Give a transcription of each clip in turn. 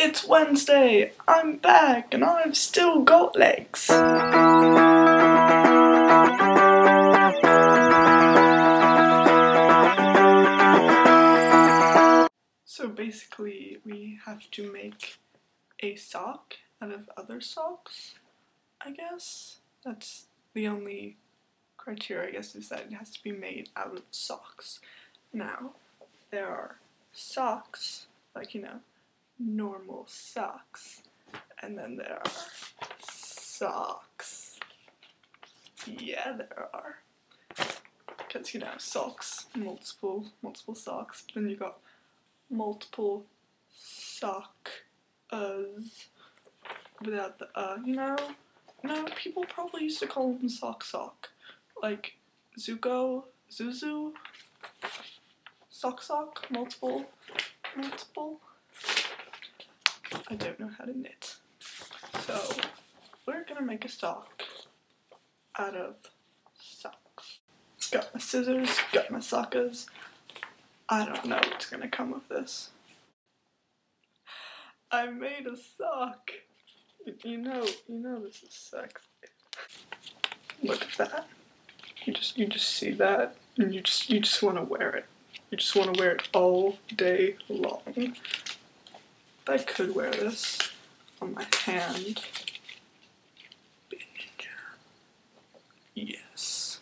It's Wednesday, I'm back, and I've still got legs. So basically, we have to make a sock out of other socks, I guess. That's the only criteria, I guess, is that it has to be made out of socks. Now, there are socks, like, you know, normal socks, and then there are socks. Yeah, there are. Because, you know, socks, multiple, multiple socks, then you got multiple sock without the uh, you know? No, people probably used to call them sock sock. Like Zuko, Zuzu, sock sock, multiple, multiple. I don't know how to knit. So we're gonna make a sock out of socks. Got my scissors, got my sockers. I don't know what's gonna come of this. I made a sock. You know, you know this is sexy. Look at that. You just, you just see that, and you just, you just want to wear it. You just want to wear it all day long. I could wear this on my hand. Yes.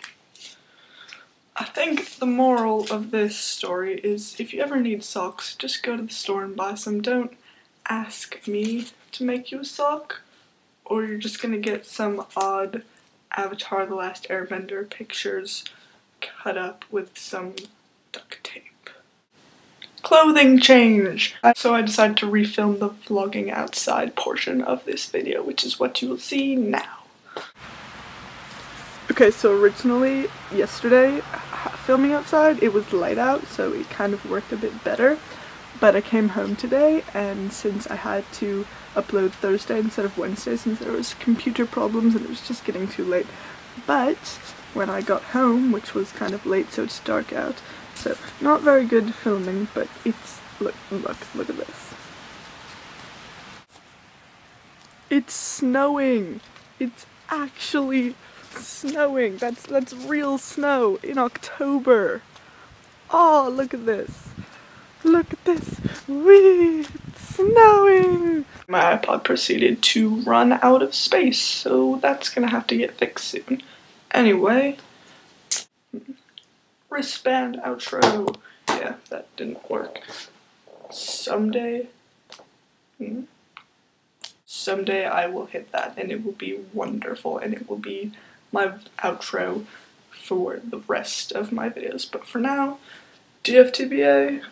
I think the moral of this story is if you ever need socks, just go to the store and buy some. Don't ask me to make you a sock, or you're just gonna get some odd Avatar The Last Airbender pictures cut up with some. Clothing change! So I decided to refilm the vlogging outside portion of this video, which is what you will see now. Okay, so originally, yesterday, filming outside, it was light out, so it kind of worked a bit better. But I came home today, and since I had to upload Thursday instead of Wednesday, since there was computer problems and it was just getting too late. But when I got home, which was kind of late, so it's dark out, so not very good filming, but it's, look, look, look at this. It's snowing! It's actually snowing. That's that's real snow in October. Oh, look at this. Look at this. It's snowing. My iPod proceeded to run out of space, so that's gonna have to get fixed soon. Anyway, wristband outro. Yeah, that didn't work. Someday, hmm, someday I will hit that and it will be wonderful and it will be my outro for the rest of my videos. But for now, DFTBA,